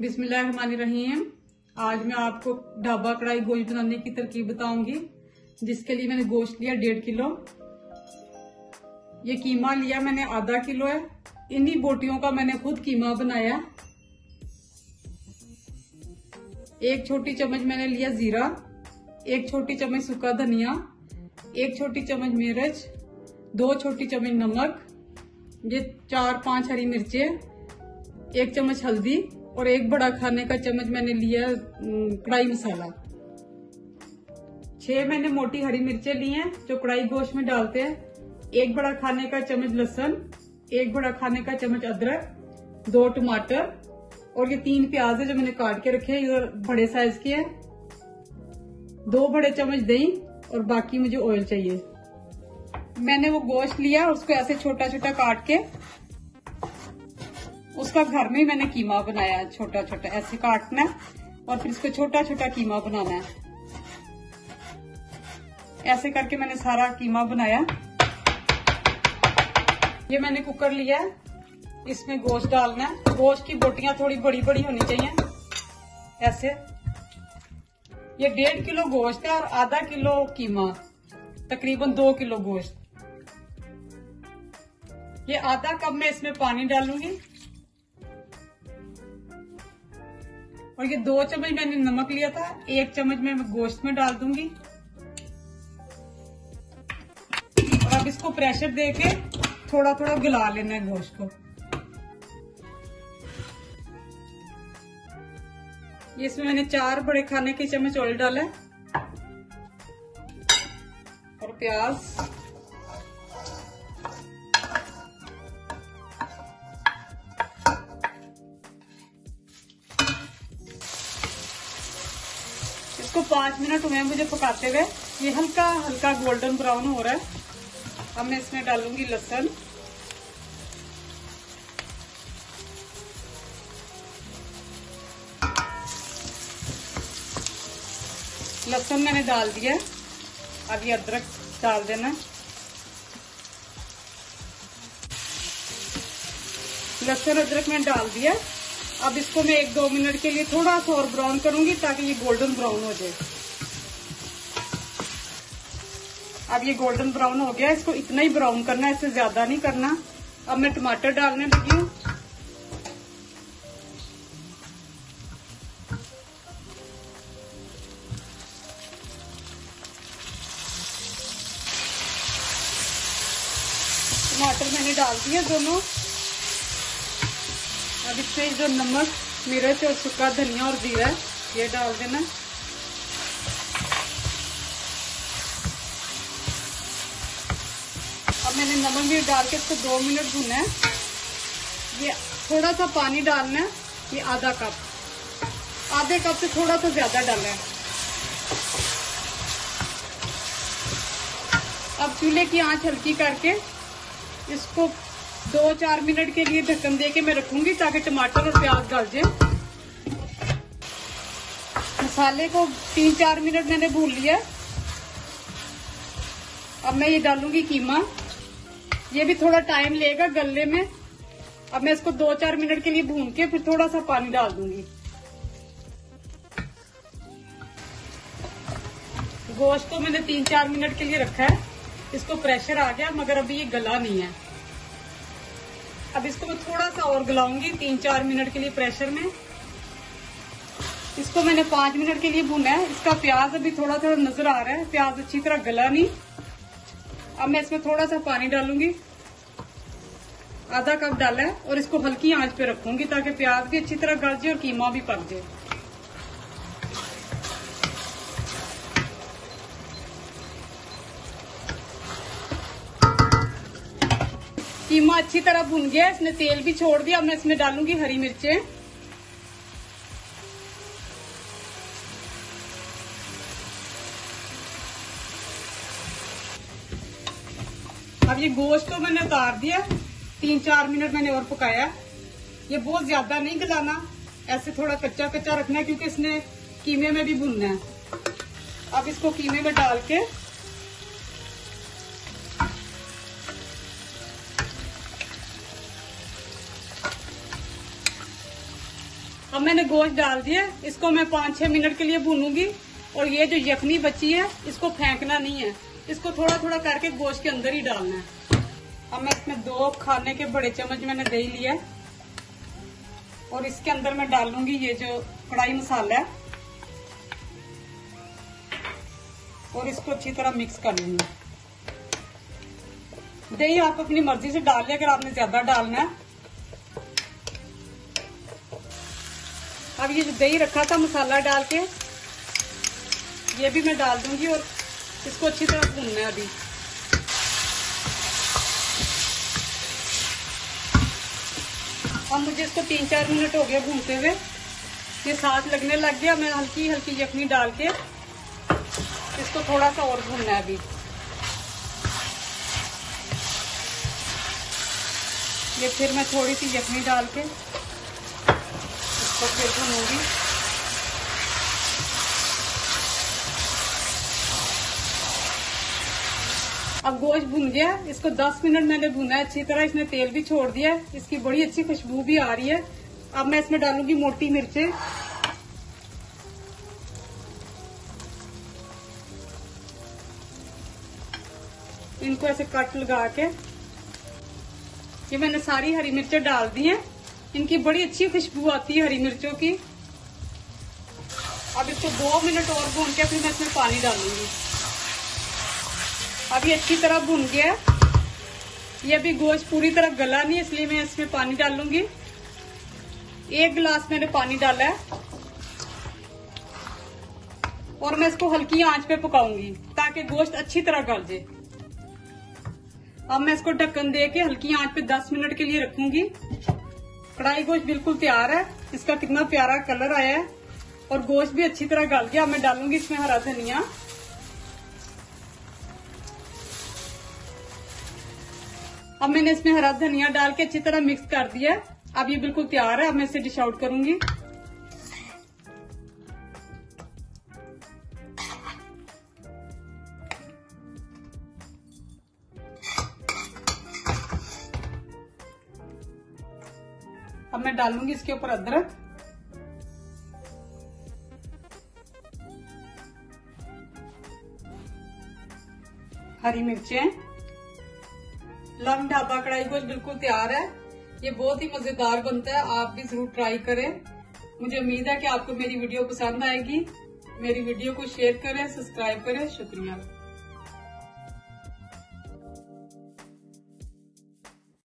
बिस्मिल्लाहिर्रहमानिर्रहीम। आज मैं आपको ढाबा कढ़ाई गोश्त बनाने की तरकीब बताऊँगी, जिसके लिए मैंने गोश्त लिया डेढ़ किलो। ये कीमा लिया मैंने आधा किलो है। इन्हीं बोटियों का मैंने खुद कीमा बनाया। एक छोटी चम्मच मैंने लिया जीरा, एक छोटी चम्मच सूखा धनिया, एक छोटी चम्मच मिर्च, दो छोटी चम्मच नमक ये चार पाँच हरी मिर्चें, एक चम्मच हल्दी और एक बड़ा खाने का चम्मच मैंने लिया कढ़ाई मसाला। छह मैंने मोटी हरी मिर्चें ली हैं, जो कढ़ाई गोश्त में डालते हैं। एक बड़ा खाने का चम्मच लहसन, एक बड़ा खाने का चम्मच अदरक, दो टमाटर और ये तीन प्याज है जो मैंने काट के रखे हैं इधर बड़े साइज़ के हैं। दो बड़े चम्मच दही और बाकी मुझे ऑयल चाहिए। मैंने वो गोश्त लिया, उसको ऐसे छोटा छोटा काट के, उसका घर में ही मैंने कीमा बनाया छोटा छोटा ऐसे काटना और फिर इसको छोटा छोटा कीमा बनाना है। ऐसे करके मैंने सारा कीमा बनाया। ये मैंने कुकर लिया है, इसमें गोश्त डालना है। गोश्त की बोटियाँ थोड़ी बड़ी बड़ी होनी चाहिए, ऐसे। ये डेढ़ किलो गोश्त है और आधा किलो कीमा, तकरीबन दो किलो गोश्त। ये आधा कप मैं इसमें पानी डालूँगी? और ये दो चम्मच मैंने नमक लिया था, एक चम्मच मैं गोश्त में डाल दूँगी। और अब इसको प्रेशर देके थोड़ा थोड़ा गिला लेना है गोश्त को। इसमें मैंने चार बड़े खाने के चम्मच ऑयल डाला। है और प्याज। पाँच मिनट हुए मुझे पकाते हुए। ये हल्का हल्का गोल्डन ब्राउन हो रहा है। अब मैं इसमें डालूँगी लहसन। लहसन मैंने डाल दिया अब ये अदरक डाल देना लहसन अदरक मैंने डाल दिया अब इसको मैं एक दो मिनट के लिए थोड़ा सा और ब्राउन करूँगी ताकि ये गोल्डन ब्राउन हो जाए। अब ये गोल्डन ब्राउन हो गया, इसको इतना ही ब्राउन करना है इससे ज़्यादा नहीं करना। अब मैं टमाटर डालने लगी हूँ। टमाटर मैंने डाल दिया दोनों। अब इसमें जो नमक, मिर्च और सूखा धनिया और जीरा, ये डाल देना। अब मैंने नमक भी डाल के इसको दो मिनट भुना है। ये थोड़ा सा पानी डालना है, ये आधा कप। आधे कप से थोड़ा सा ज़्यादा डालना है। अब चूल्हे की आँच हल्की करके इसको दो चार मिनट के लिए ढक्कन दे के मैं रखूँगी ताकि टमाटर और प्याज गल जाए। मसाले को तीन चार मिनट मैंने भून लिया। अब मैं ये डालूँगी कीमा। ये भी थोड़ा टाइम लेगा गलने में। अब मैं इसको दो चार मिनट के लिए भून के फिर थोड़ा सा पानी डाल दूँगी। गोश्त को मैंने तीन चार मिनट के लिए रखा है। इसको प्रेशर आ गया, मगर अभी ये गला नहीं है। अब इसको मैं थोड़ा सा और गलाऊँगी, तीन चार मिनट के लिए प्रेशर में। इसको मैंने पाँच मिनट के लिए भुना है। इसका प्याज अभी थोड़ा थोड़ा नज़र आ रहा है। प्याज अच्छी तरह गला नहीं। अब मैं इसमें थोड़ा सा पानी डालूँगी। आधा कप डाला है और इसको हल्की आँच पे रखूँगी ताकि प्याज भी अच्छी तरह गल जाए और कीमा भी पक जाए। कीमा अच्छी तरह भुन गया, इसने तेल भी छोड़ दिया, अब मैं इसमें डालूँगी हरी मिर्चें। अब ये गोश्त तो मैंने उतार दिया तीन चार मिनट मैंने और पकाया। ये बहुत ज़्यादा नहीं गलाना, ऐसे थोड़ा कच्चा कच्चा रखना है, क्योंकि इसने कीमे में भी भुनना है। अब इसको कीमे में डाल के अब मैंने गोश्त डाल दिया इसको मैं पाँच छह मिनट के लिए भूनूँगी। और ये जो यखनी बची है, इसको फेंकना नहीं है। इसको थोड़ा थोड़ा करके गोश्त के अंदर ही डालना है। अब मैं इसमें दो खाने के बड़े चम्मच मैंने दही लिया और इसके अंदर मैं डालूँगी ये जो कढ़ाई मसाला है। और इसको अच्छी तरह मिक्स कर लूँगी। दही आप अपनी मर्ज़ी से डाल लें, अगर आपने ज़्यादा डालना है। अब ये जो दही रखा था मसाला डाल के, ये भी मैं डाल दूँगी और इसको अच्छी तरह भूनना है अभी। और मुझे इसको तीन चार मिनट हो गए भूनते हुए। ये साथ लगने लग गया, मैं हल्की हल्की यखनी डाल के इसको थोड़ा सा और भूनना है अभी। ये फिर मैं थोड़ी सी यखनी डाल के इसको फिर भूनूँगी अब गोश्त भून गया। इसको 10 मिनट मैंने भुना है, अच्छी तरह इसने तेल भी छोड़ दिया इसकी बड़ी अच्छी खुशबू भी आ रही है। अब मैं इसमें डालूँगी मोटी मिर्चें। इनको ऐसे कट लगा के, ये मैंने सारी हरी मिर्चें डाल दी हैं। इनकी बड़ी अच्छी खुशबू आती है हरी मिर्चों की। अब इसको दो मिनट और भून के फिर मैं इसमें पानी डालूँगी। अभी अच्छी तरह भून गया ये अभी गोश्त पूरी तरह गला नहीं, इसलिए मैं इसमें पानी डालूँगी। एक गिलास मैंने पानी डाला है। और मैं इसको हल्की आँच पे पकाऊँगी, ताकि गोश्त अच्छी तरह गल जाए। अब मैं इसको ढक्कन दे के हल्की आँच पे 10 मिनट के लिए रखूँगी। कढ़ाई गोश्त बिल्कुल तैयार है। इसका कितना प्यारा कलर आया है। और गोश्त भी अच्छी तरह गल गया। मैं डालूँगी इसमें हरा धनिया। अब मैंने इसमें हरा धनिया डाल के अच्छी तरह मिक्स कर दिया अब ये बिल्कुल तैयार है। अब मैं इसे डिश आउट करूँगी। अब मैं डालूँगी इसके ऊपर अदरक। हरी मिर्चें। लम ढाबा कढ़ाई गोश्त बिल्कुल तैयार है। ये बहुत ही मज़ेदार बनता है, आप भी ज़रूर ट्राई करें। मुझे उम्मीद है कि आपको मेरी वीडियो पसंद आएगी। मेरी वीडियो को शेयर करें, सब्सक्राइब करें। शुक्रिया।